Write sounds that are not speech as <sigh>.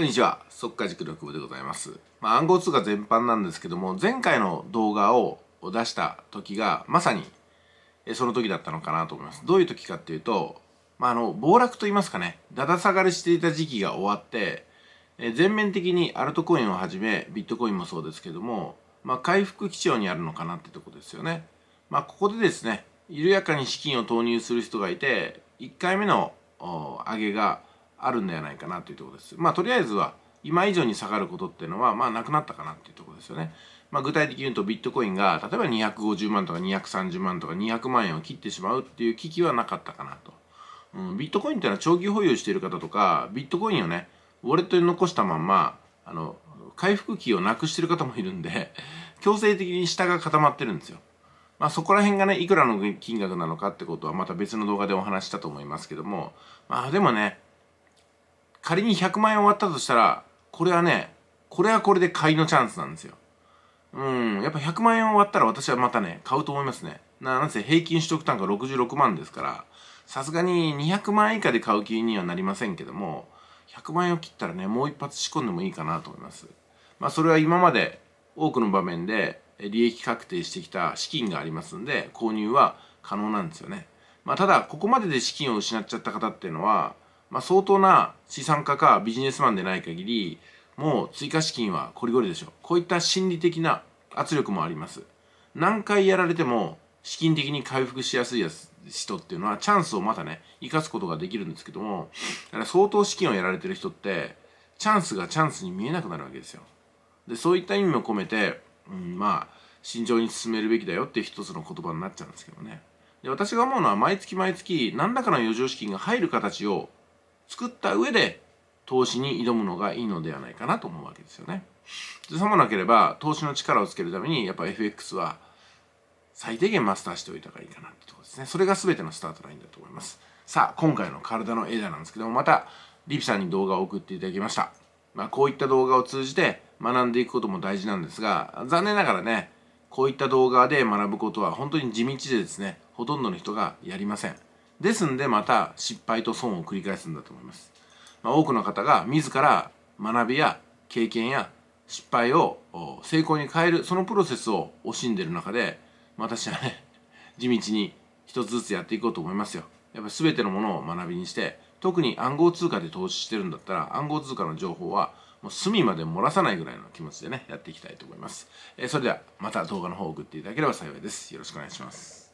こんにちは、速稼塾の久保でございます。まあ、暗号通貨全般なんですけども、前回の動画を出した時が、まさにその時だったのかなと思います。どういう時かっていうと、まあ、あの、暴落と言いますかね、だだ下がりしていた時期が終わって、え全面的にアルトコインをはじめ、ビットコインもそうですけども、まあ、回復基調にあるのかなってとこですよね。まあ、ここでですね、緩やかに資金を投入する人がいて、1回目の上げがあるんではないかなというところです。まあとりあえずは今以上に下がることっていうのはまあなくなったかなっていうところですよね。まあ具体的に言うとビットコインが例えば250万とか230万とか200万円を切ってしまうっていう危機はなかったかなと。うん、ビットコインっていうのは長期保有している方とかビットコインをねウォレットに残したまんまあの回復期をなくしてる方もいるんで <laughs> 強制的に下が固まってるんですよ。まあそこら辺がねいくらの金額なのかってことはまた別の動画でお話したと思いますけどもまあでもね仮に100万円終わったとしたら、これはね、これはこれで買いのチャンスなんですよ。うん、やっぱ100万円終わったら私はまたね、買うと思いますね。ななんせ平均取得単価66万ですから、さすがに200万円以下で買う気にはなりませんけども、100万円を切ったらね、もう一発仕込んでもいいかなと思います。まあそれは今まで多くの場面で利益確定してきた資金がありますんで、購入は可能なんですよね。まあただ、ここまでで資金を失っちゃった方っていうのは、まあ、相当な資産家かビジネスマンでない限りもう追加資金はこりごりでしょう。こういった心理的な圧力もあります。何回やられても資金的に回復しやすいやつ人っていうのはチャンスをまたね生かすことができるんですけどもだから相当資金をやられてる人ってチャンスがチャンスに見えなくなるわけですよ。でそういった意味も込めて、うん、まあ慎重に進めるべきだよって一つの言葉になっちゃうんですけどね。で私が思うのは毎月毎月何らかの余剰資金が入る形を作った上で投資に挑むのがいいのではないかなと思うわけですよね。でさもなければ投資の力をつけるためにやっぱ FX は最低限マスターしておいた方がいいかなってところですね。それが全てのスタートラインだと思います。さあ、今回の体のエダなんですけども、またリピさんに動画を送っていただきました。まあ、こういった動画を通じて学んでいくことも大事なんですが、残念ながらね、こういった動画で学ぶことは本当に地道でですね、ほとんどの人がやりません。ですんでまた失敗と損を繰り返すんだと思います。まあ、多くの方が自ら学びや経験や失敗を成功に変えるそのプロセスを惜しんでる中で私はね地道に一つずつやっていこうと思いますよ。やっぱ全てのものを学びにして特に暗号通貨で投資してるんだったら暗号通貨の情報はもう隅まで漏らさないぐらいの気持ちでねやっていきたいと思います。えー、それではまた動画の方を送っていただければ幸いです。よろしくお願いします。